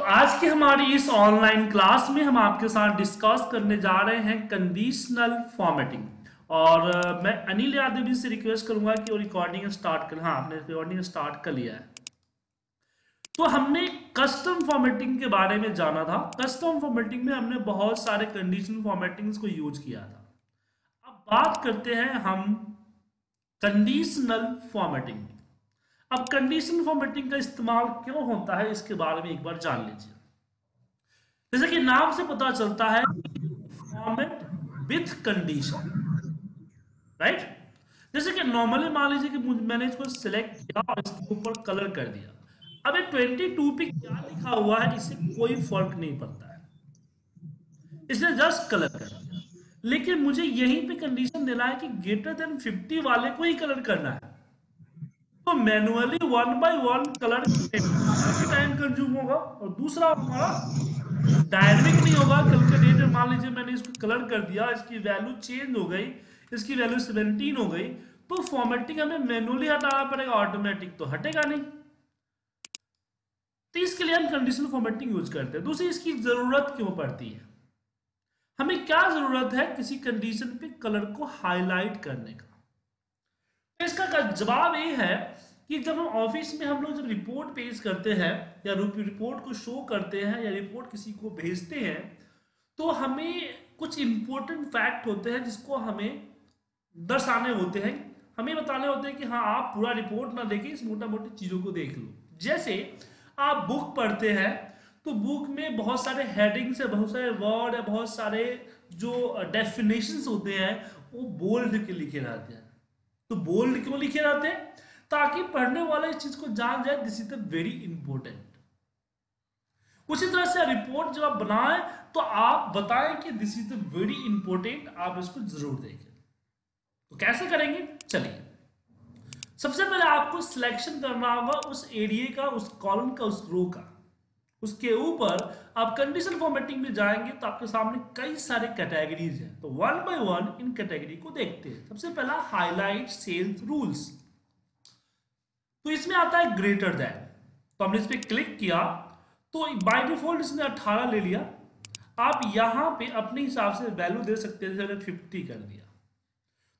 तो आज की हमारी इस ऑनलाइन क्लास में हम आपके साथ डिस्कस करने जा रहे हैं कंडीशनल फॉर्मेटिंग और मैं अनिल यादव से रिक्वेस्ट करूँगा कि वो रिकॉर्डिंग स्टार्ट कर। हाँ आपने रिकॉर्डिंग स्टार्ट कर लिया है। तो हमने कस्टम फॉर्मेटिंग के बारे में जाना था। कस्टम फॉर्मेटिंग में हमने बहुत सारे कंडीशनल फॉर्मेटिंग को यूज़ किया था। अब बात करते हैं हम कंडीशनल फॉर्मेटिंग अब कंडीशन फॉर्मेटिंग का इस्तेमाल क्यों होता है, इसके बारे में एक बार जान लीजिए। जैसे कि नाम से पता चलता है फॉर्मेट विथ कंडीशन राइट जैसे कि नॉर्मली मान लीजिए कि मैंने इसको सिलेक्ट किया और इसके ऊपर कलर कर दिया। अब ये 22 पे क्या लिखा हुआ है, इससे कोई फ़र्क नहीं पड़ता है। इसने जस्ट कलर कर दिया। लेकिन मुझे यहीं पे कंडीशन देना है कि ग्रेटर देन 50 वाले को ही कलर करना है। तो manually one by one colour time consume होगा और दूसरा हमारा डायनेमिक नहीं होगा। कल के डेट मान लीजिए मैंने इसको कलर कर दिया, इसकी वैल्यू चेंज हो गई, इसकी वैल्यू 17 हो गई तो फॉर्मेटिंग हमें मैनुअली हटाना पड़ेगा ऑटोमेटिक तो हटेगा नहीं। तो इसके लिए हम कंडीशनल फॉर्मेटिंग यूज़ करते हैं। दूसरी, इसकी ज़रूरत क्यों पड़ती है? हमें क्या ज़रूरत है किसी कंडीशन पे कलर को हाईलाइट करने का? इसका जवाब ये है कि जब हम ऑफ़िस में हम लोग जब रिपोर्ट पेश करते हैं या रिपोर्ट को शो करते हैं या रिपोर्ट किसी को भेजते हैं तो हमें कुछ इम्पोर्टेंट फैक्ट होते हैं जिसको हमें दर्शाने होते हैं। हमें बताने होते हैं कि हाँ आप पूरा रिपोर्ट ना देखें, इस मोटा मोटी चीज़ों को देख लो। जैसे आप बुक पढ़ते हैं तो बुक में बहुत सारे हेडिंग्स है, बहुत सारे वर्ड है, बहुत सारे जो डेफिनेशंस होते हैं, वो बोल्ड के लिखे रहते हैं। तो बोल्ड क्यों लिखे रहते हैं? ताकि पढ़ने वाला इस चीज़ को जान जाए this is the very important उसी तरह से रिपोर्ट जब आप बनाएँ तो आप बताएँ कि this is the very important आप इसको ज़रूर देखें। तो कैसे करेंगे? चलिए। सबसे पहले आपको सिलेक्शन करना होगा उस एरिया का, उस कॉलम का, उस रो का। उसके ऊपर आप कंडीशन फॉर्मेटिंग में जाएँगे तो आपके सामने कई सारे कैटेगरीज हैं। तो वन बाय वन इन कैटेगरी को देखते हैं। सबसे पहला हाईलाइट सेल्स रूल्स तो इसमें आता है ग्रेटर देन तो हमने इस पर क्लिक किया। तो बाय डिफ़ॉल्ट इसने 18 ले लिया। आप यहाँ पे अपने हिसाब से वैल्यू दे सकते हैं। जैसे फिफ्टी कर दिया।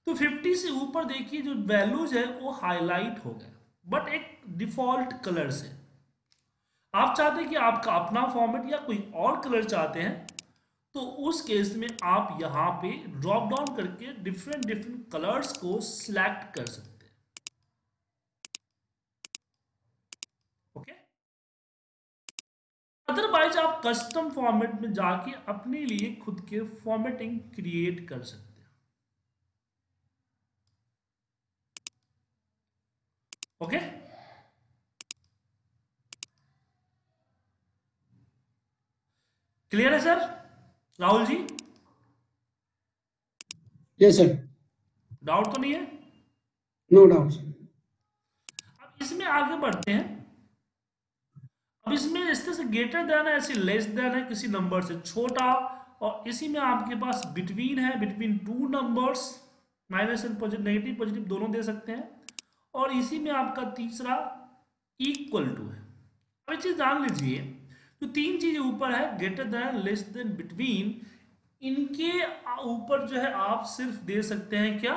तो 50 से ऊपर देखिए जो वैल्यूज़ है, वो हाईलाइट हो गया बट एक डिफ़ॉल्ट कलर से आप चाहते हैं कि आपका अपना फॉर्मेट या कोई और कलर चाहते हैं तो उस केस में आप यहाँ पे ड्रॉप डाउन करके डिफरेंट डिफरेंट कलर्स को सिलेक्ट कर सकते हैं। ओके अदरवाइज़ आप कस्टम फॉर्मेट में जाके अपने लिए खुद के फॉर्मेटिंग क्रिएट कर सकते हैं। Okay okay? क्लियर है sir Rahul ji? Yes sir doubt तो नहीं है? नो no डाउट अब इसमें आगे बढ़ते हैं। अब इसमें इस तरह से ग्रेटर देन है ऐसे लेस देन है किसी नंबर से छोटा और इसी में आपके पास बिटवीन है between two numbers minus and positive negative positive दोनों दे सकते हैं। और इसी में आपका तीसरा इक्वल टू है। अब चीज़ जान लीजिए तो तीन चीज़ें ऊपर है greater than less than between इनके ऊपर जो है, आप सिर्फ़ दे सकते हैं क्या?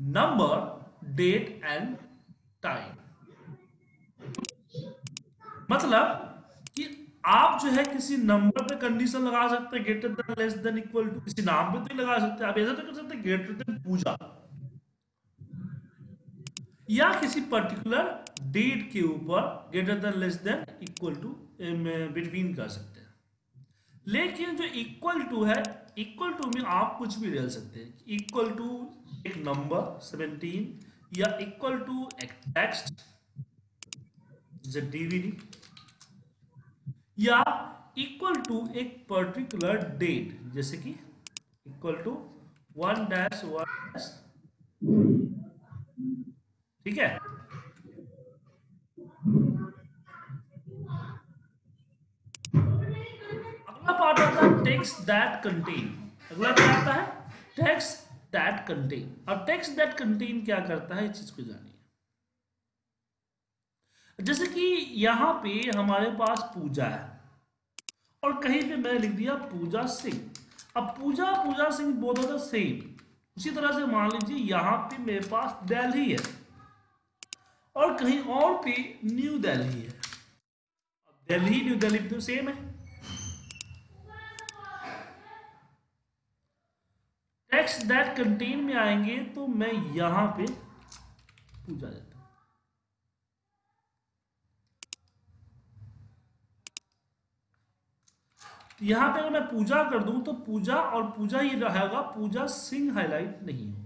नंबर डेट एंड टाइम मतलब कि आप जो है, किसी नंबर पे कंडीशन लगा सकते हैं greater than less than equal to किसी नाम पे तो लगा सकते। हैं आप ऐसा तो कर सकते हैं ग्रेटर देन पूजा। या किसी पर्टिकुलर डेट के ऊपर greater than less than equal to between कर सकते हैं। लेकिन जो इक्वल टू है इक्वल टू में आप कुछ भी डाल सकते हैं। इक्वल टू एक नंबर 17 या इक्वल टू एक टेक्स्ट डीवीडी या इक्वल टू एक पर्टिकुलर डेट जैसे कि equal to one dash one dash ठीक है? अगला पार्ट आता है टेक्स्ट दैट कंटेन अगला क्या आता है? टेक्स्ट दैट कंटेन अब टेक्स्ट दैट कंटेन क्या करता है? इस चीज़ को जानिए। जैसे कि यहाँ पे हमारे पास पूजा है। और कहीं पे मैं लिख दिया पूजा सिंह। अब पूजा पूजा सिंह बोध द सेम। उसी तरह से मान लीजिए यहाँ पे मेरे पास दिल्ली है। और कहीं और पे न्यू दिल्ली है। अब दिल्ली, न्यू दिल्ली तो सेम है। टेक्स्ट दैट कंटेन में आएँगे तो मैं यहाँ पे पूजा देता हूँ। यहाँ पे अगर मैं पूजा कर दूँ तो पूजा और पूजा ये रहेगा, पूजा सिंह हाईलाइट नहीं होगा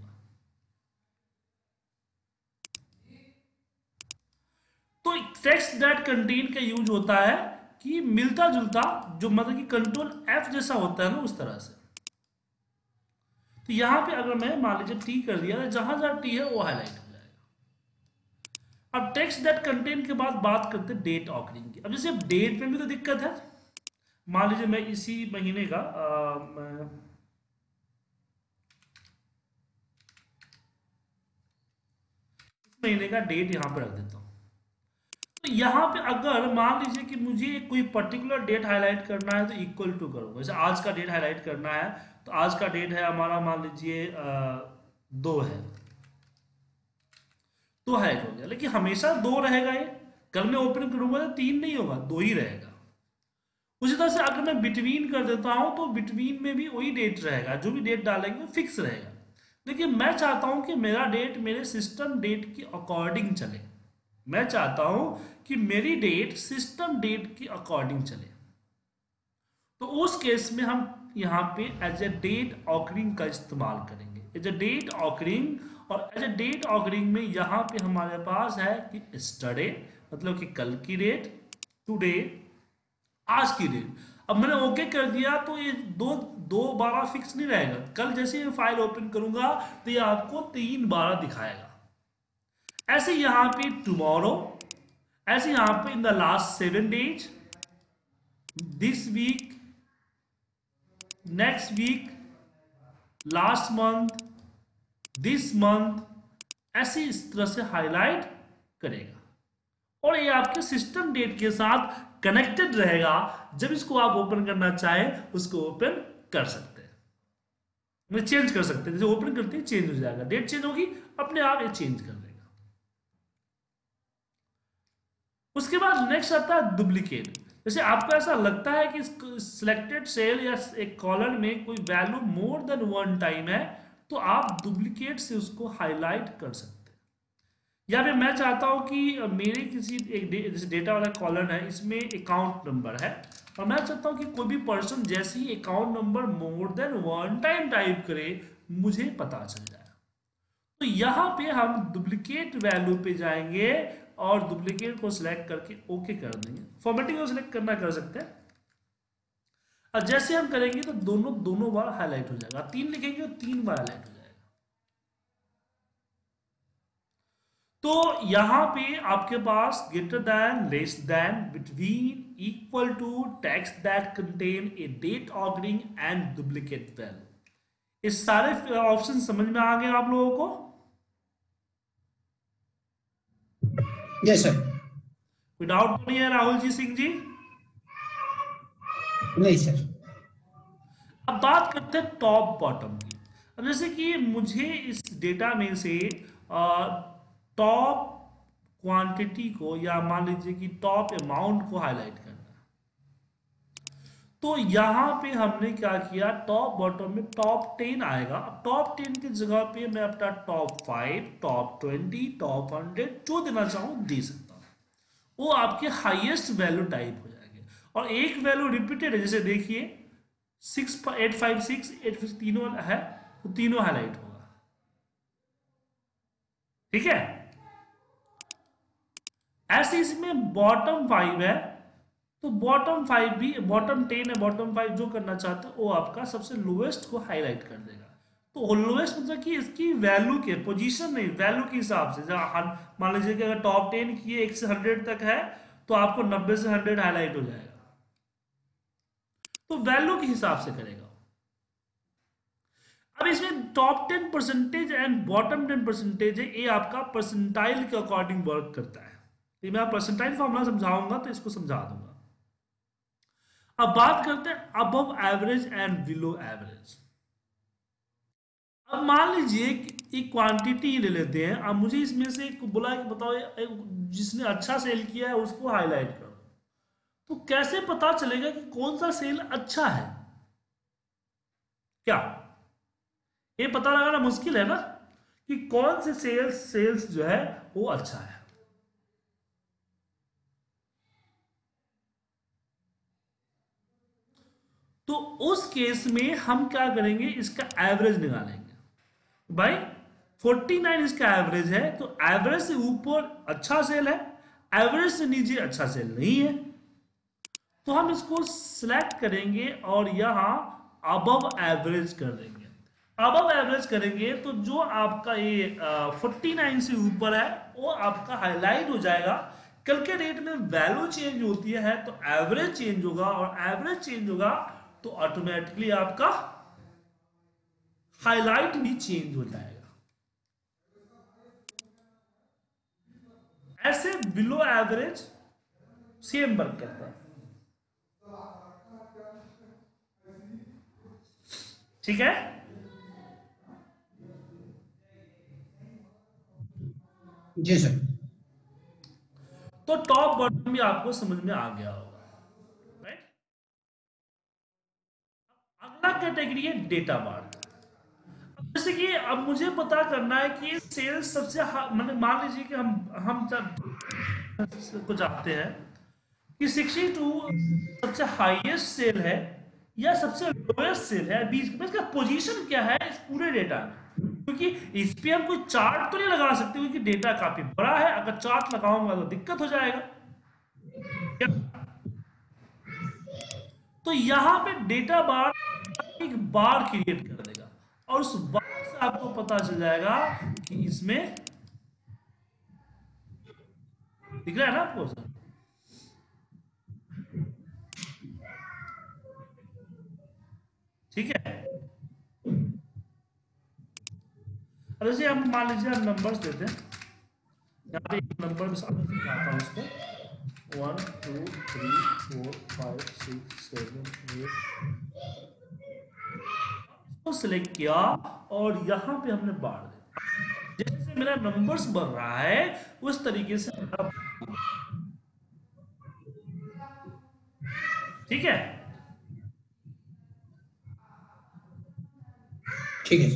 तो टेक्स्ट दैट कंटेन का यूज़ होता है कि मिलता जुलता जो मतलब कि कंट्रोल एफ़ जैसा होता है ना उस तरह से। तो यहाँ पे अगर मैं मान लीजिए टी कर दिया तो जहाँ जहाँ टी है वो हाईलाइट हो जाएगा। अब टेक्स्ट दैट कंटेन के बाद बात करते हैं डेट ऑकरिंग की। अब जैसे डेट में भी तो दिक्कत है। मान लीजिए मैं इसी महीने का आ, महीने का डेट यहाँ पर रख देता हूँ। तो यहाँ पे अगर मान लीजिए कि मुझे कोई पर्टिकुलर डेट हाईलाइट करना है तो इक्वल टू करूँगा। जैसे आज का डेट हाईलाइट करना है तो आज का डेट है हमारा मान लीजिए दो है। तो हाईलाइट हो गया। लेकिन हमेशा दो रहेगा ये। कल मैं ओपन करूँगा तो तीन नहीं होगा, दो ही रहेगा। उसी तरह से अगर मैं बिटवीन कर देता हूँ तो बिटवीन में भी वही डेट रहेगा। जो भी डेट डालेंगे फिक्स रहेगा। लेकिन मैं चाहता हूँ कि मेरा डेट मेरे सिस्टम डेट के अकॉर्डिंग चले। मैं चाहता हूँ कि मेरी डेट सिस्टम डेट के अकॉर्डिंग चले। तो उस केस में हम यहाँ पे एज ए डेट ऑकरिंग का इस्तेमाल करेंगे। एज ए डेट ऑकरिंग और एज ए डेट ऑकरिंग में यहाँ पे हमारे पास है कि स्टडे मतलब कि कल की डेट टुडे आज की डेट अब मैंने ओके okay कर दिया तो ये दो दो बारह फिक्स नहीं रहेगा। कल जैसे मैं फ़ाइल ओपन करूँगा तो ये आपको तीन बारह दिखाएगा। ऐसे यहाँ पे टुमारो ऐसे यहाँ पे in the last seven days this week next week last month this month ऐसे इस तरह से हाईलाइट करेगा। और ये आपके सिस्टम डेट के साथ कनेक्टेड रहेगा, जब इसको आप ओपन करना चाहें, उसको ओपन कर सकते हैं। चेंज कर सकते हैं। जैसे ओपन करते हैं चेंज हो जाएगा। डेट चेंज होगी, अपने आप ये चेंज कर देगा उसके बाद नेक्स्ट आता है डुप्लीकेट जैसे आपको ऐसा लगता है कि सिलेक्टेड सेल या एक कॉलम में कोई value more than one time है तो आप डुप्लीकेट से उसको हाईलाइट कर सकते हैं। या फिर मैं चाहता हूँ कि मेरे किसी एक जैसे डेटा वाला कॉलम है, इसमें अकाउंट नंबर है, और मैं चाहता हूँ कि कोई भी पर्सन जैसे ही account number more than one time type करे, मुझे पता चल जाए। तो यहाँ पे हम डुप्लीकेट वैल्यू पे जाएँगे और डुप्लीकेट को सिलेक्ट करके ओके कर देंगे। फॉर्मेटिंग को सिलेक्ट करना कर सकते हैं। और जैसे हम करेंगे तो दोनों दोनों बार हाईलाइट हो जाएगा। तीन लिखेंगे तो तीन बार हाईलाइट हो जाएगा। तो यहाँ पे आपके पास greater than less than between equal to text that contain a date ordering and duplicate value इस सारे ऑप्शन समझ में आ गए आप लोगों को? यस सर कोई डाउट तो नहीं है राहुल जी सिंह जी? नहीं सर अब बात करते हैं टॉप बॉटम की। अब जैसे कि मुझे इस डेटा में से टॉप क्वांटिटी को या मान लीजिए कि टॉप अमाउंट को हाईलाइट करना तो यहाँ पे हमने क्या किया? टॉप बॉटम में टॉप टेन आएगा। टॉप टेन की जगह पे मैं अपना top five top twenty top hundred जो देना चाहूँ दे सकता हूँ। वो आपके हाईएस्ट वैल्यू टाइप हो जाएँगे। और एक वैल्यू रिपीटेड है, जैसे देखिए six eight five six eight six तीनों है तो तीनों हाईलाइट होगा। ठीक है? ऐसे इसमें बॉटम फाइव है तो बॉटम फाइव भी बॉटम टेन है बॉटम फाइव जो करना चाहते हो, वो आपका सबसे लोएस्ट को हाईलाइट कर देगा। तो लोएस्ट मतलब कि इसकी वैल्यू के पोजीशन नहीं वैल्यू के हिसाब से, जहाँ मान लीजिए कि अगर टॉप टेन किए एक से हंड्रेड तक है तो आपको नब्बे से हंड्रेड हाईलाइट हो जाएगा। तो वैल्यू के हिसाब से करेगा। अब इसमें top ten percentage and bottom ten percentage है ये आपका परसेंटाइल के अकॉर्डिंग वर्क करता है। तो मैं परसेंटाइल फॉर्मूला समझाऊँगा तो इसको समझा दूँगा। अब बात करते हैं above average and below average अब मान लीजिए एक क्वांटिटी ले लेते हैं। अब मुझे इसमें से एक बोला बताओ जिसने अच्छा सेल किया है, उसको हाईलाइट करो। तो कैसे पता चलेगा कि कौन सा सेल अच्छा है? क्या? ये पता लगाना मुश्किल है ना? कि कौन से सेल्स सेल्स जो है, वो अच्छा है। तो उस केस में हम क्या करेंगे, इसका एवरेज निकालेंगे। भाई 49 इसका एवरेज है तो एवरेज से ऊपर अच्छा सेल है एवरेज से नीचे अच्छा सेल नहीं है। तो हम इसको सिलेक्ट करेंगे और यहाँ अबव एवरेज कर देंगे। अबव एवरेज करेंगे तो जो आपका ये फोर्टी नाइन से ऊपर है, वो आपका हाईलाइट हो जाएगा। कल के डेट में वैल्यू चेंज होती है तो एवरेज चेंज होगा और एवरेज चेंज होगा तो ऑटोमेटिकली आपका हाईलाइट भी चेंज हो जाएगा। ऐसे बिलो एवरेज सेम वर्क करता है। ठीक है? जी सर। तो टॉप बॉटम भी आपको समझ में आ गया होगा राइट अगला कैटेगरी है डेटा बार जैसे कि अब मुझे पता करना है कि सेल्स सबसे मतलब मान लीजिए कि हम हम जब को जानते हैं कि 62 सबसे हाईएस्ट सेल है या सबसे लोएस्ट सेल है, बीच में इसका पोजीशन क्या है इस पूरे डेटा क्योंकि इस पे हम कोई चार्ट तो नहीं लगा सकते क्योंकि डेटा काफ़ी बड़ा है। अगर चार्ट लगाऊँगा तो दिक्कत हो जाएगा। तो यहाँ पे डेटा बार एक बार क्रिएट कर देगा। और उस बार से आपको पता चल जाएगा कि इसमें दिख रहा है ना आपको? सर ठीक है? अब जैसे हम मान लीजिए हम नंबर्स देते हैं। यहाँ पे एक नंबर में सामने दिखाता हूँ इसको one two three four five six seven eight इसको सिलेक्ट किया और यहाँ पे हमने बाढ़ दिया। जैसे मेरा नंबर्स बढ़ रहा है उस तरीके से ठीक है? ठीक है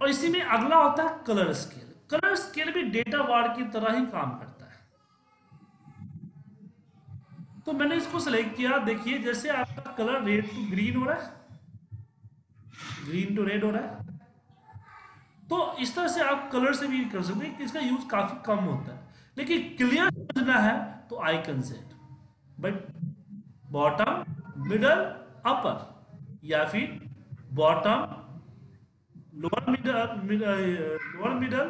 और इसी में अगला होता है कलर स्केल कलर स्केल भी डेटा बार की तरह ही काम करता है। तो मैंने इसको सेलेक्ट किया। देखिए, जैसे आपका कलर रेड टू ग्रीन हो रहा है। ग्रीन टू रेड हो रहा है। तो इस तरह से आप कलर से भी कर सकते हैं इसका यूज़ काफ़ी कम होता है। लेकिन क्लियर समझना है तो icon set but bottom middle upper या फिर bottom lower middle lower middle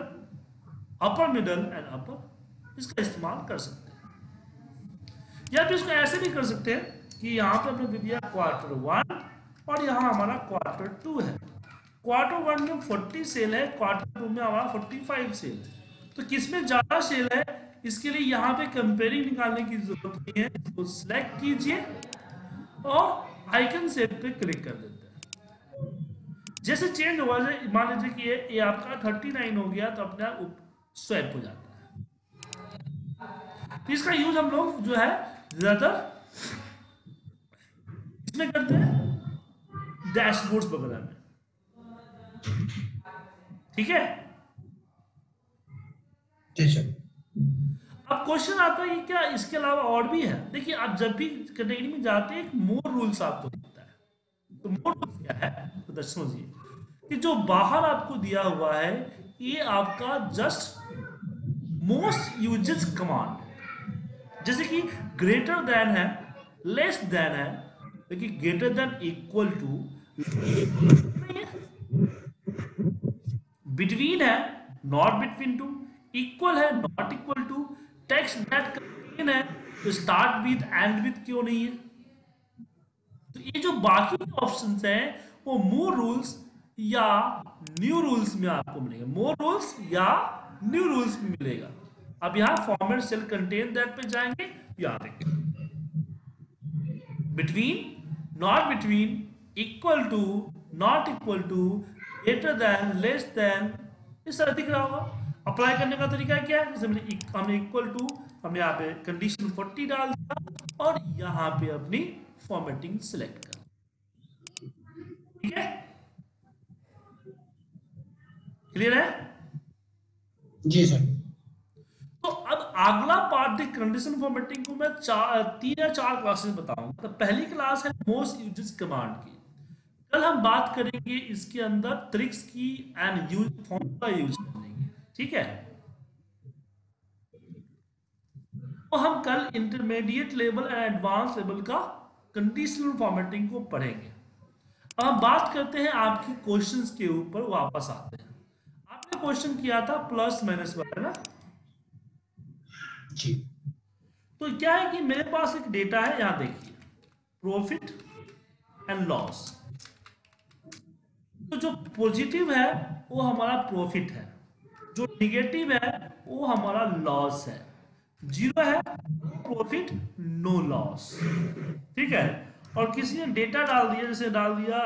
upper middle and upper इसका इस्तेमाल कर सकते हैं। या फिर इसको ऐसे भी कर सकते हैं कि यहाँ पे हमने दे दिया क्वार्टर वन और यहाँ हमारा क्वार्टर टू है। क्वार्टर वन में फोर्टी सेल है क्वार्टर टू में हमारा फोर्टी फाइव सेल है। तो किसमें ज़्यादा सेल है? इसके लिए यहाँ पे कंपेयरिंग निकालने की ज़रूरत नहीं है इसको सिलेक्ट कीजिए और आइकन सेट पे क्लिक कर देते हैं। जैसे चेंज हुआ मान लीजिए कि ये, ये आपका 39 हो गया तो अपने आप स्वैप हो जाता है। तो इसका यूज़ हम लोग जो है ज़्यादातर इसमें करते हैं डैशबोर्ड्स वगैरह में ठीक है? अब क्वेश्चन आता है क्या इसके अलावा और भी है? देखिए आप जब भी कैटेगरी में जाते हैं एक मोर रूल्स आपको दिखता है। तो मोर रूल्स क्या है? तो जी कि जो बाहर आपको दिया हुआ है ये आपका जस्ट मोस्ट यूजेस कमांड जैसे कि ग्रेटर देन है लेस देन है लेकिन greater than equal to between है नॉट बिटवीन टू इक्वल है not equal to text that contain है तो स्टार्ट विद एंड विद क्यों नहीं है? तो ये जो बाकी ऑप्शन हैं, वो मोर रूल्स या न्यू रूल्स में आपको मिलेगा। मोर रूल्स या न्यू रूल्स में मिलेगा। अब यहाँ फॉर्मेट सेल कंटेन दैट पे जाएँगे याद देखिए between not between equal to not equal to greater than less than इस तरह दिख रहा होगा। अप्लाई करने का तरीका क्या है? जैसे हमने इक्वल टू हमने यहाँ पे कंडीशन 40 डाल दिया और यहाँ पे अपनी फॉर्मेटिंग सिलेक्ट कर ठीक है? क्लियर है? जी सर तो अब अगला पार्ट दी कंडीशन फॉर्मेटिंग को मैं चार, तीन या चार क्लासेस बताऊँगा। तो पहली क्लास है मोस्ट यूजेस कमांड की। कल हम बात करेंगे इसके अंदर ट्रिक्स की एंड यूज़ फॉर्मूला यूज़ करेंगे ठीक है? तो हम कल intermediate level and advance level का कंडीशनल फॉर्मेटिंग को पढ़ेंगे। अब हम बात करते हैं आपके क्वेश्चंस के ऊपर वापस आते हैं। आपने क्वेश्चन किया था प्लस माइनस वाला ना? जी। तो क्या है कि मेरे पास एक डेटा है यहाँ देखिए। प्रॉफिट एंड लॉस तो जो पॉजिटिव है वो हमारा प्रॉफिट है। जो निगेटिव है वो हमारा लॉस है। ज़ीरो है प्रॉफिट नो लॉस ठीक है? और किसी ने डेटा डाल दिया जैसे डाल दिया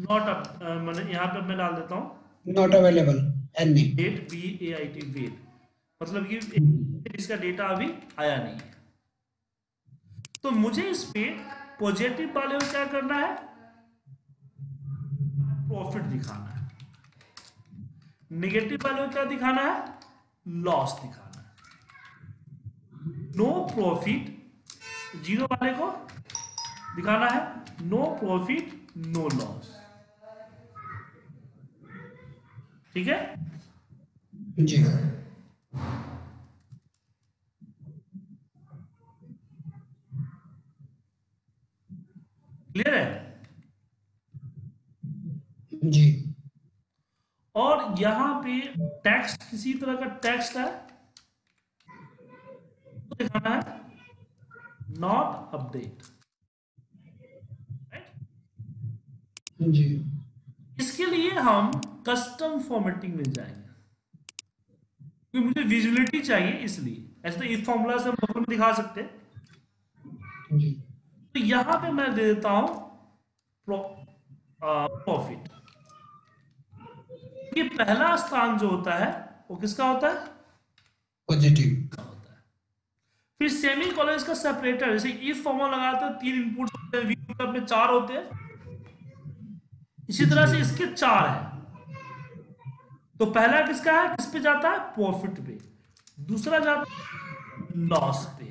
नॉट अप मैंने यहाँ पे मैं डाल देता हूँ। Not available wait B A I T wait मतलब कि इसका डेटा अभी आया नहीं है। तो मुझे इस पे पॉजिटिव वाले को क्या करना है? प्रॉफिट दिखाना है। नेगेटिव वाले को क्या दिखाना है? लॉस दिखाना है। नो प्रॉफिट ज़ीरो वाले को दिखाना है। नो प्रॉफिट नो लॉस ठीक है? जी। क्लियर है? जी। और यहाँ पे टेक्स्ट किसी तरह का टेक्स्ट है? तो दिखाना है। नॉट अपडेट जी। इसके लिए हम कस्टम फॉर्मेटिंग में जाएँगे। क्योंकि मुझे विजुअलिटी चाहिए इसलिए। ऐसे तो इस फॉर्मूला से हम लोगों में दिखा सकते हैं। तो यहाँ पे मैं दे देता हूँ प्रॉफिट ये पहला स्थान जो होता है वो किसका होता है? पॉजिटिव होता है। फिर सेमी कॉलेज का सेपरेटर जैसे इफ़ फॉर्मूला लगाते हैं तीन इनपुट होते हैं में चार होते हैं। इसी तरह से इसके चार है। तो पहला किसका है? किस पे जाता है? प्रॉफिट पे। दूसरा जाता है लॉस पे।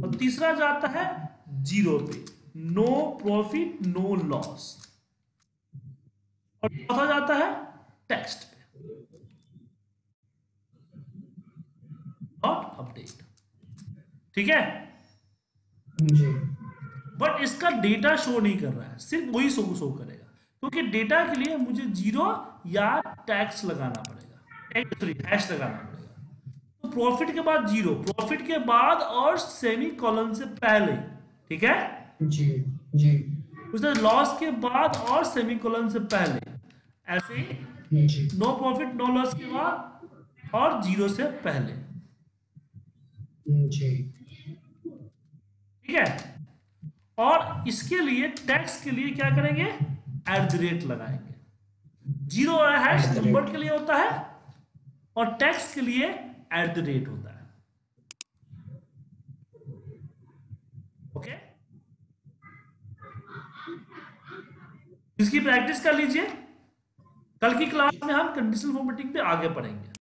और तीसरा जाता है ज़ीरो पे। नो प्रॉफिट नो लॉस और चौथा जाता है टेक्स्ट पे। नॉट अपडेट ठीक है? बट इसका डेटा शो नहीं कर रहा है। सिर्फ़ वही शो शो करेगा। क्योंकि डेटा के लिए मुझे ज़ीरो या टैक्स लगाना पड़ेगा। सॉरी हैश लगाना तो प्रॉफिट के बाद ज़ीरो प्रॉफिट के बाद और सेमी कॉलन से पहले ठीक है? जी जी। उसने लॉस के बाद और सेमी कॉलन से पहले ऐसे ही नो प्रॉफिट नो लॉस के बाद और ज़ीरो से पहले। जी। ठीक है? और इसके लिए टैक्स के लिए क्या करेंगे? एट द रेट लगाएँगे। Zero hash. नंबर के लिए होता है। और टैक्स के लिए एट द रेट होता है। ओके इसकी प्रैक्टिस कर लीजिए। कल की क्लास में हम कंडीशनल फॉर्मेटिंग पे आगे पढ़ेंगे।